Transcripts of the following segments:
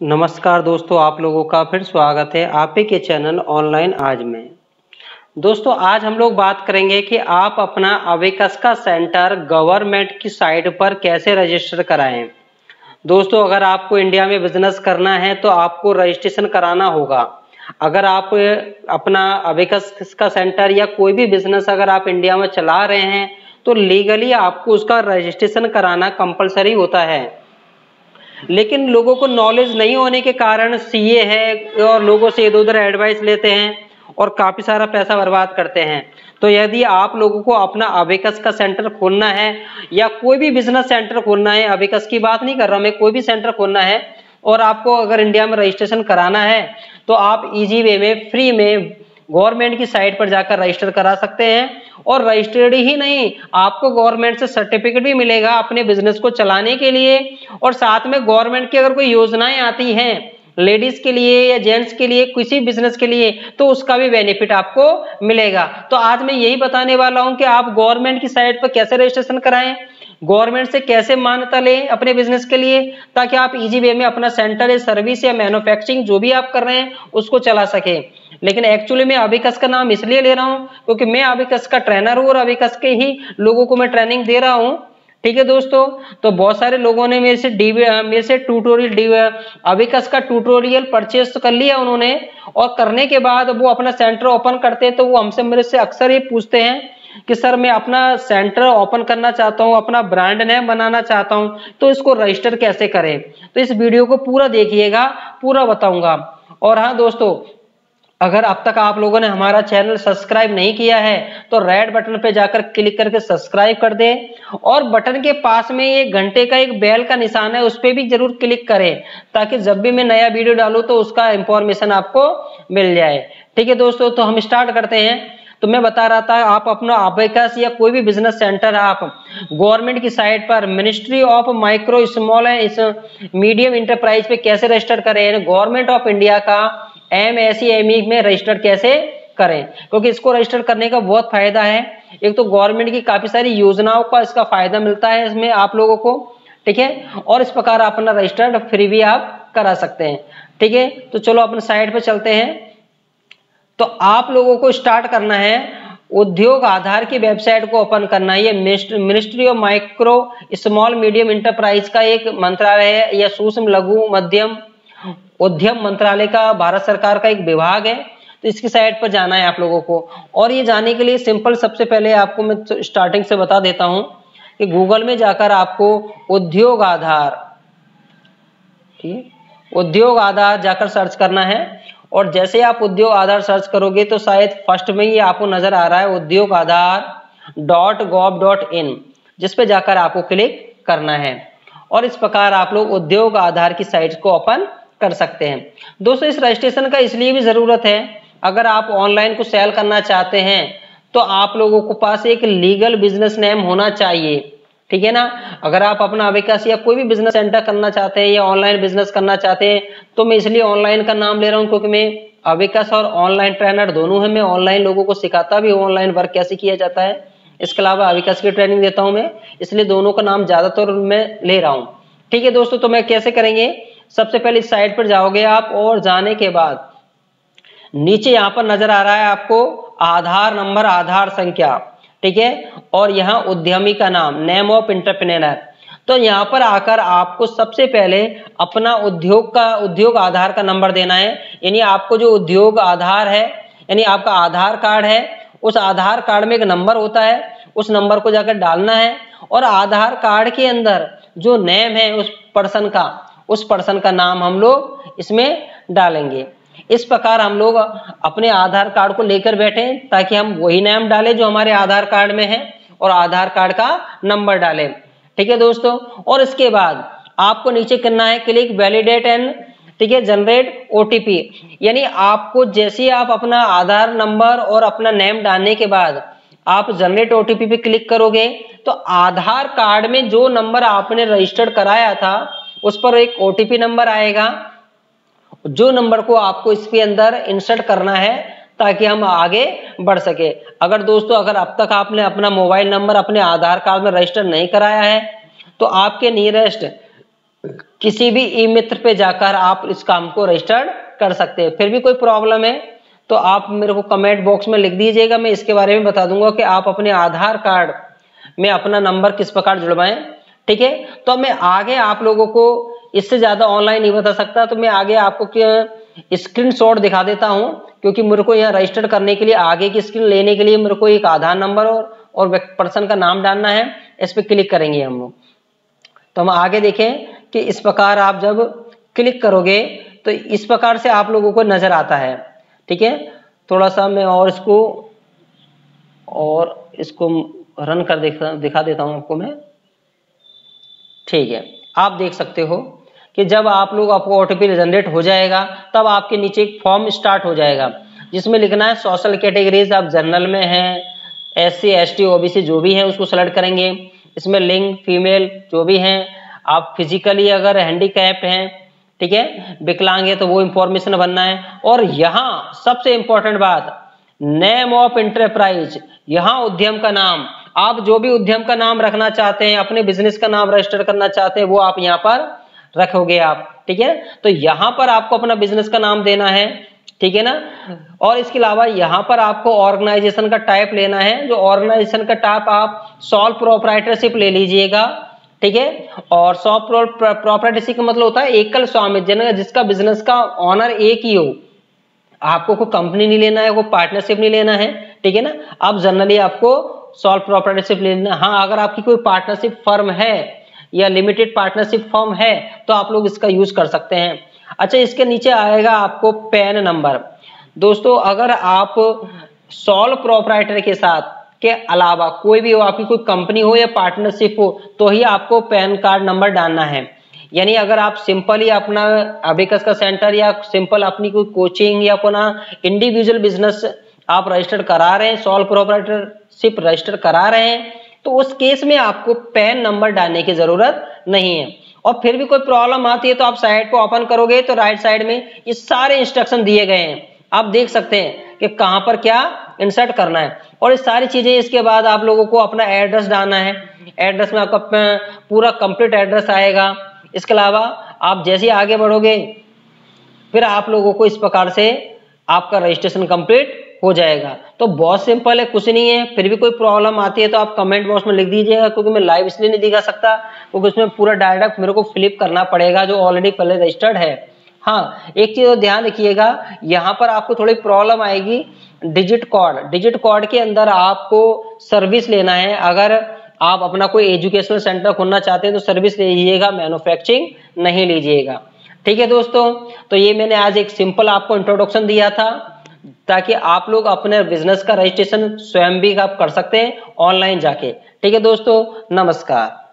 नमस्कार दोस्तों, आप लोगों का फिर स्वागत है आप ही के चैनल ऑनलाइन आज में। दोस्तों, आज हम लोग बात करेंगे कि आप अपना अविकस का सेंटर गवर्नमेंट की साइट पर कैसे रजिस्टर कराएँ। दोस्तों, अगर आपको इंडिया में बिज़नेस करना है तो आपको रजिस्ट्रेशन कराना होगा। अगर आप अपना अविकस का सेंटर या कोई भी बिज़नेस अगर आप इंडिया में चला रहे हैं तो लीगली आपको उसका रजिस्ट्रेशन कराना कंपलसरी होता है। लेकिन लोगों को नॉलेज नहीं होने के कारण सीए है और लोगों से इधर उधर एडवाइस लेते हैं और काफ़ी सारा पैसा बर्बाद करते हैं। तो यदि आप लोगों को अपना अभिकस का सेंटर खोलना है या कोई भी बिज़नेस सेंटर खोलना है अभिकस की बात नहीं कर रहा मैं, कोई भी सेंटर खोलना है और आपको अगर इंडिया में रजिस्ट्रेशन कराना है तो आप इजी वे में फ्री में गवर्नमेंट की साइट पर जाकर रजिस्टर करा सकते हैं। और रजिस्टर्ड ही नहीं, आपको गवर्नमेंट से सर्टिफिकेट भी मिलेगा अपने बिज़नेस को चलाने के लिए। और साथ में गवर्नमेंट की अगर कोई योजनाएँ आती हैं, लेडीज़ के लिए या जेंट्स के लिए, किसी बिज़नेस के लिए तो उसका भी बेनिफिट आपको मिलेगा। तो आज मैं यही बताने वाला हूँ कि आप गवर्नमेंट की साइट पर कैसे रजिस्ट्रेशन कराएँ। गवर्नमेंट से कैसे मान्यता लें अपने बिज़नेस के लिए, ताकि आप इजी वे में अपना सेंटर या सर्विस या मैन्युफैक्चरिंग जो भी आप कर रहे हैं, उसको चला सके। लेकिन एक्चुअली मैं अभिकस का नाम इसलिए ले रहा हूँ, क्योंकि मैं अभिकस का ट्रेनर हूँ और अभिकस के ही लोगों को मैं ट्रेनिंग दे रहा हूँ। ठीक है दोस्तों? तो बहुत सारे लोगों ने मेरे से डी मेरे से ट्यूटोरियल अभिकस का ट्यूटोरियल परचेस कर लिया उन्होंने, और करने के बाद वो अपना सेंटर ओपन करते हैं तो वो हमसे मेरे से अक्सर ये पूछते हैं कि सर, मैं अपना सेंटर ओपन करना चाहता हूँ, अपना ब्रांड नेम बनाना चाहता हूँ तो इसको रजिस्टर कैसे करें? तो इस वीडियो को पूरा देखिएगा, पूरा बताऊँगा। और हाँ दोस्तों, अगर अब तक आप लोगों ने हमारा चैनल सब्सक्राइब नहीं किया है तो रेड बटन पे जाकर क्लिक करके सब्सक्राइब कर दें। और बटन के पास में एक घंटे का एक बेल का निशान है, उस पर भी ज़रूर क्लिक करें, ताकि जब भी मैं नया वीडियो डालू तो उसका इंफॉर्मेशन आपको मिल जाए। ठीक है दोस्तों तो हम स्टार्ट करते हैं। तो मैं बता रहा था, आप अपना अबेकस या कोई भी बिज़नेस सेंटर आप गवर्नमेंट की साइट पर ministry of micro small and medium enterprise पे कैसे रजिस्टर करें? गवर्नमेंट ऑफ़ इंडिया का एम एस ई में रजिस्टर कैसे करें? क्योंकि इसको रजिस्टर करने का बहुत फ़ायदा है। एक तो गवर्नमेंट की काफ़ी सारी योजनाओं का इसका फ़ायदा मिलता है इसमें आप लोगों को, ठीक है? और इस प्रकार अपना रजिस्टर्ड फ्री भी आप करा सकते हैं, ठीक है? तो चलो अपने साइट पे चलते हैं। तो आप लोगों को स्टार्ट करना है उद्योग आधार की वेबसाइट को ओपन करना। है ये ministry of micro, small, medium enterprise का एक मंत्रालय है। या सूक्ष्म, लघु, मध्यम उद्यम मंत्रालय का भारत सरकार का एक विभाग है। तो इसकी साइट पर जाना है आप लोगों को। और ये जाने के लिए सिंपल सबसे पहले आपको मैं स्टार्टिंग से बता देता हूँ कि गूगल में जाकर आपको उद्योग आधार, ठीक उद्योग आधार जाकर सर्च करना है। और जैसे आप उद्योग आधार सर्च करोगे तो शायद फ़र्स्ट में ही आपको नज़र आ रहा है Udyog Aadhaar dot gov dot in जिसपे जाकर आपको क्लिक करना है। और इस प्रकार आप लोग उद्योग आधार की साइट को ओपन कर सकते हैं। दोस्तों, इस रजिस्ट्रेशन का इसलिए भी ज़रूरत है, अगर आप ऑनलाइन को सेल करना चाहते हैं तो आप लोगों को पास एक लीगल बिज़नेस नेम होना चाहिए। ठीक है ना? अगर आप अपना विकास या कोई भी बिज़नेस सेंटर करना चाहते हैं या ऑनलाइन बिज़नेस करना चाहते हैं तो मैं इसलिए ऑनलाइन का नाम ले रहा हूँ क्योंकि मैं अविकास और ऑनलाइन ट्रेनर दोनों है। मैं ऑनलाइन लोगों को सिखाता भी हूँ ऑनलाइन वर्क कैसे किया जाता है। इसके अलावा अविकास की ट्रेनिंग देता हूँ मैं। इसलिए दोनों का नाम ज़्यादातर मैं ले रहा हूँ। ठीक है दोस्तों तो मैं कैसे करेंगे? सबसे पहले साइट पर जाओगे आप और जाने के बाद नीचे यहाँ पर नज़र आ रहा है आपको आधार नंबर, आधार संख्या। ठीक है? और यहाँ उद्यमी का नाम नेम ऑफ़ इंटरप्रेनर तो यहाँ पर आकर आपको सबसे पहले अपना उद्योग का, उद्योग आधार का नंबर देना है। यानी आपको जो उद्योग आधार है, यानी आपका आधार कार्ड है, उस आधार कार्ड में एक नंबर होता है। उस नंबर को जाकर डालना है और आधार कार्ड के अंदर जो नेम है उस पर्सन का, उस पर्सन का नाम हम लोग इसमें डालेंगे। इस प्रकार हम लोग अपने आधार कार्ड को लेकर बैठे ताकि हम वही नाम डालें जो हमारे आधार कार्ड में है और आधार कार्ड का नंबर डालें। ठीक है दोस्तों? और इसके बाद आपको नीचे करना है क्लिक वैलिडेट एंड, ठीक है, जनरेट ओटीपी यानी आपको जैसे ही आप अपना आधार नंबर और अपना नेम डालने के बाद आप जनरेट ओटीपी पे क्लिक करोगे तो आधार कार्ड में जो नंबर आपने रजिस्टर्ड कराया था, उस पर एक ओटीपी नंबर आएगा। जो नंबर को आपको इसके अंदर इंसर्ट करना है ताकि हम आगे बढ़ सके। अगर दोस्तों, अगर अब तक आपने अपना मोबाइल नंबर अपने आधार कार्ड में रजिस्टर नहीं कराया है तो आपके नियरेस्ट किसी भी ई मित्र पे जाकर आप इस काम को रजिस्टर्ड कर सकते हैं। फिर भी कोई प्रॉब्लम है तो आप मेरे को कमेंट बॉक्स में लिख दीजिएगा। मैं इसके बारे में बता दूँगा कि आप अपने आधार कार्ड में अपना नंबर किस प्रकार जुड़वाएँ, ठीक है? तो मैं आगे आप लोगों को इससे ज़्यादा ऑनलाइन नहीं बता सकता तो मैं आगे आपको स्क्रीन शॉट दिखा देता हूँ, क्योंकि मेरे को यहाँ रजिस्टर करने के लिए, आगे की स्क्रीन लेने के लिए मेरे को एक आधार नंबर और और पर्सन का नाम डालना है, इस पर क्लिक करेंगे हम लोग। तो हम आगे देखें कि इस प्रकार आप जब क्लिक करोगे तो इस प्रकार से आप लोगों को नज़र आता है। ठीक है? थोड़ा सा मैं और इसको और इसको रन कर दिखा दिखा देता हूँ आपको मैं। ठीक है? आप देख सकते हो। कि जब आप लोग आपको ओटीपी जनरेट हो जाएगा, तब आपके नीचे एक फॉर्म स्टार्ट हो जाएगा, जिसमें लिखना है सोशल कैटेगरीज आप जनरल में हैं S C S T OBC जो भी है, उसको सेलेक्ट करेंगे। इसमें लिंग फीमेल जो भी हैं, आप फिजिकली अगर हैंडीकैप्ड हैं, ठीक है, विकलांग है तो वो इंफॉर्मेशन बनना है। और यहाँ सबसे इंपॉर्टेंट बात नेम ऑफ़ इंटरप्राइज यहाँ उद्यम का नाम। आप जो भी उद्यम का नाम रखना चाहते हैं, अपने बिज़नेस का नाम रजिस्टर करना चाहते हैं, वो आप यहाँ पर रखोगे आप, ठीक है? तो यहाँ पर आपको अपना बिज़नेस का नाम देना है, ठीक है ना? और इसके अलावा यहाँ पर आपको ऑर्गेनाइजेशन का टाइप लेना है, जो ऑर्गेनाइजेशन का टाइप आप सॉल्व प्रोपराइटरशिप ले लीजिएगा, ठीक है? और सॉल्व प्रोपराइटरशिप का मतलब होता है एकल स्वामित्व जिसका बिज़नेस का ऑनर एक ही हो। आपको कोई कंपनी नहीं लेना है, कोई पार्टनरशिप नहीं लेना है, ठीक है ना? अब जनरली आपको सॉल्व प्रॉपर्टीशिप लेना हाँ अगर आपकी कोई पार्टनरशिप फर्म है या लिमिटेड पार्टनरशिप फॉर्म है तो आप लोग इसका यूज़ कर सकते हैं। अच्छा इसके नीचे आएगा आपको पैन नंबर दोस्तों, अगर आप सॉल्व प्रोपराइटर के साथ के अलावा कोई भी हो, आपकी कोई कंपनी हो या पार्टनरशिप हो तो ही आपको पैन कार्ड नंबर डालना है। यानी अगर आप सिंपल ही अपना अबिकस का सेंटर या सिंपल अपनी कोई कोचिंग या अपना इंडिविजुअल बिज़नेस आप रजिस्टर करा रहे हैं सॉल्व प्रोपराइटरशिप रजिस्टर करा रहे हैं तो उस केस में आपको पैन नंबर डालने की ज़रूरत नहीं है। और फिर भी कोई प्रॉब्लम आती है तो आप साइट को ओपन करोगे तो राइट साइड में ये सारे इंस्ट्रक्शन दिए गए हैं। आप देख सकते हैं कि कहाँ पर क्या इंसर्ट करना है। और ये सारी चीज़ें इसके बाद आप लोगों को अपना एड्रेस डालना है। एड्रेस में आपका पूरा कंप्लीट एड्रेस आएगा। इसके अलावा आप जैसे आगे बढ़ोगे, फिर आप लोगों को इस प्रकार से आपका रजिस्ट्रेशन कंप्लीट हो जाएगा। तो बहुत सिंपल है, कुछ नहीं है, फिर भी कोई प्रॉब्लम आती है तो आप कमेंट बॉक्स में लिख दीजिएगा, क्योंकि मैं लाइव इसलिए नहीं दिखा सकता, क्योंकि उसमें पूरा डायरेक्ट मेरे को फ्लिप करना पड़ेगा, जो ऑलरेडी पहले रजिस्टर्ड है। हाँ एक चीज़ ध्यान रखिएगा, यहाँ पर आपको थोड़ी प्रॉब्लम आएगी डिजिट कोड डिजिट कोड के अंदर आपको सर्विस लेना है। अगर आप अपना कोई एजुकेशनल सेंटर खोलना चाहते हैं तो सर्विस लीजिएगा मैन्युफैक्चरिंग नहीं लीजिएगा। ठीक है दोस्तों तो ये मैंने आज एक सिंपल आपको इंट्रोडक्शन दिया था। ताकि आप लोग अपने बिज़नेस का रजिस्ट्रेशन स्वयं भी आप कर सकते हैं ऑनलाइन जाके। ठीक है दोस्तों? नमस्कार।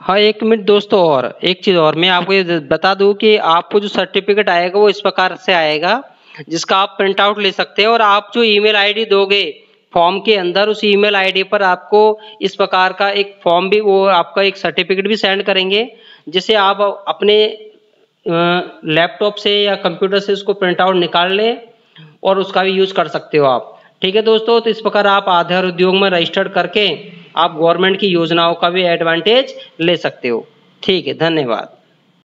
हाँ एक मिनट दोस्तों और, एक चीज़ और। मैं आपको ये बता दूँ कि आपको जो सर्टिफिकेट आएगा वो इस प्रकार से आएगा, जिसका आप प्रिंट आउट ले सकते हैं और आप जो ईमेल आईडी दोगे फॉर्म के अंदर, उस ईमेल आईडी पर आपको इस प्रकार का एक फॉर्म भी, वो आपका एक सर्टिफिकेट भी सेंड करेंगे, जिसे आप अपने लैपटॉप से या कंप्यूटर से उसको प्रिंट आउट निकाल लें। और उसका भी यूज़ कर सकते हो आप। ठीक है दोस्तों तो इस प्रकार आप आधार उद्योग में रजिस्टर्ड करके आप गवर्नमेंट की योजनाओं का भी एडवांटेज ले सकते हो। ठीक है, धन्यवाद।